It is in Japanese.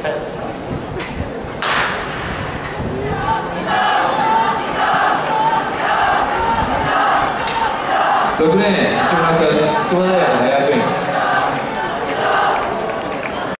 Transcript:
6名、志村君、筑波大